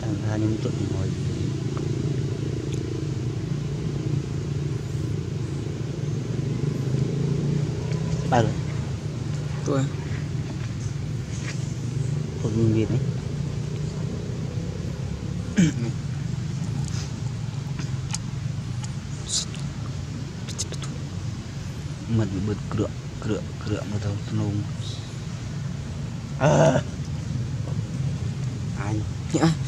tanghali nito mall Bago Ito ah Huwag yung bin eh Mad bật cửa cửa cửa mà tao nông à. Anh nhá dạ.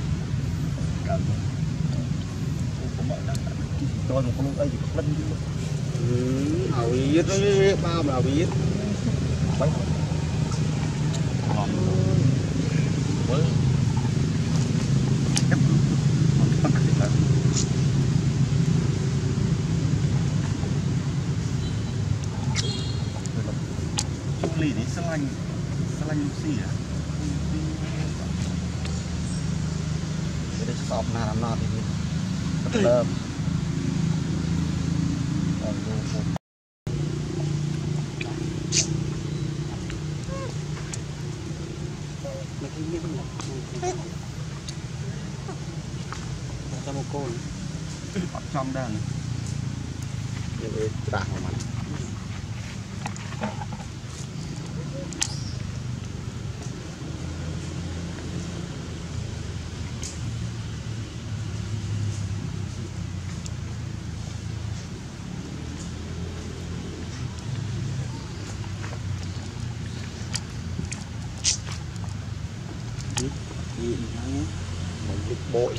Tôi không có lúc ấy chỉ có lắm chứ Ừ, hầu yết, ba mà hầu yết stop not I'm not even club ចាំមកកូនអត់ចំដែរនេះវាត្រាស់ហ្នឹង mình bị bội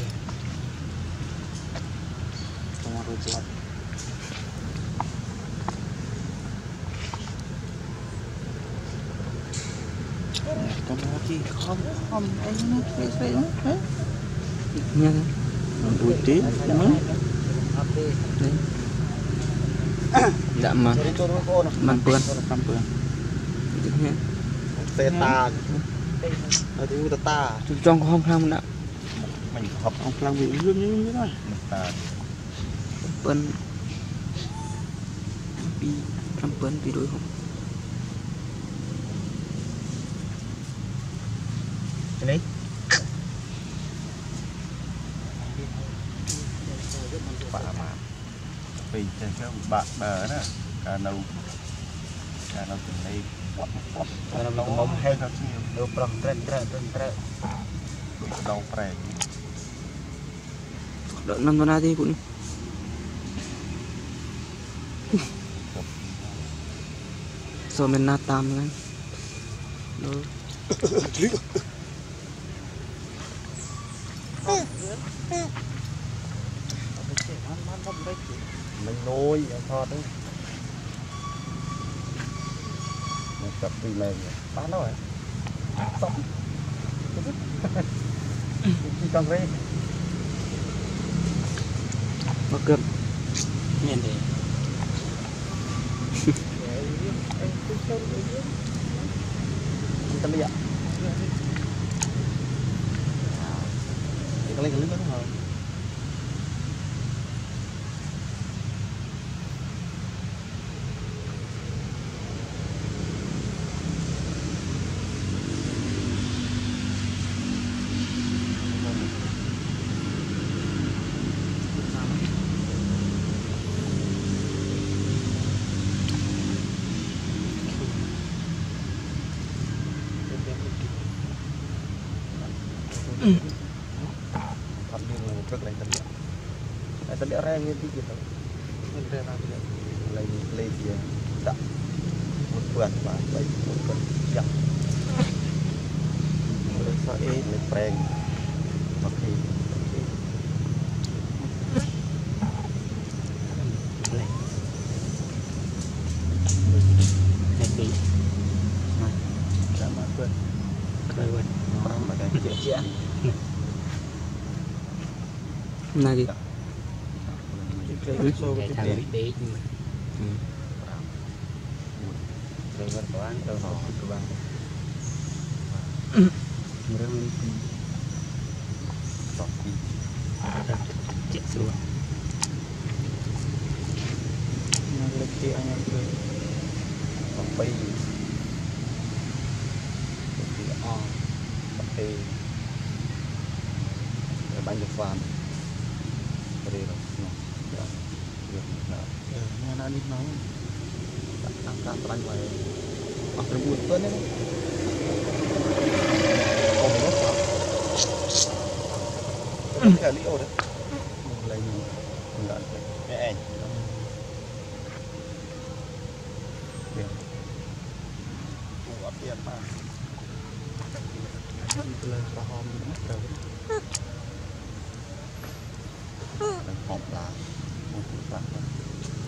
không ăn được con nó chỉ không không ấy nó chơi chơi lắm đấy nghe còn bụi tí nữa đấy dạ mà mặn bươn mặn bươn tê tà ở đây ta ta chúng trong có không khang đã mình học ông khang bị dương như thế này ta bên bị trăm bên bị đuổi không cái đấy bà mà vì trên cái bạc bờ đó cà nâu cà nâu từng đây តាមកំហែកលើប្រុសត្រែកត្រែកត្រែកដងប្រែងដល់នំណាទេគុណសូមមានណាតាមហ្នឹងដល់ mình nuôi thọt đấy Tập đi này. Bán đâu rồi sống. Đi trong rê mà cướp nhìn đi tâm bây giờ cái lấy cái lấy đúng không kami ngumpet lain tadi lain tadi orang yang ngerti gitu. Lain mulai dia. Tak. Berbuat lah baik berbuat ya. Mereka ini prank. Pakai Nagi. Thank you. శరీరం មានអានេះមកតាមការស្រាញ់មកអស់9ពឹនហ្នឹងអូនោះតែលីអូដែរមកលេងមិនដល់ទេឯងទៀតពួកអត់ទៀតបានលើក្រហមទៅ Ya. Buat dia apa? lên paham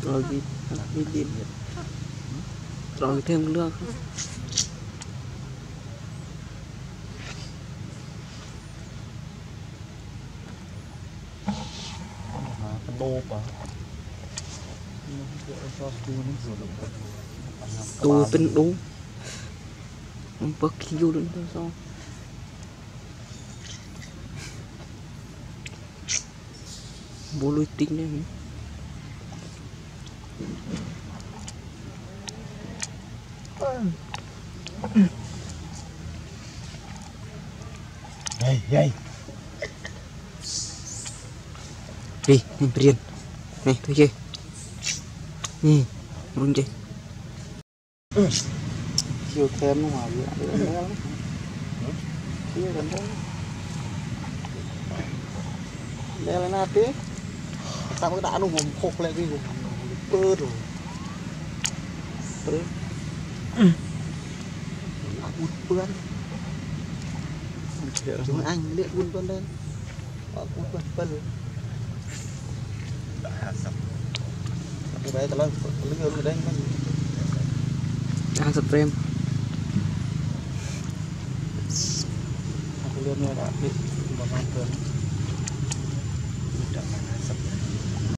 rồi đi đi đi. rồi thêm nước pa. tôi bên đúng. Không bớt khi vô đến đâu sao bulu itiknya nih Hei, hei. Nih, nih berian. Nih, tuh je. Nih, turun je. Siu kem lu mah. Siu kan. Dalam hati. Tao mới đã nó hồn khục lại cái bơ rồi. Bơ bút bươn chúng anh liệt bút bươn lên. Bút bươn bươn hasap. Tapi baik kalau kalau lu dah kan. đang sập frame. Aku lihat nih ada di bawah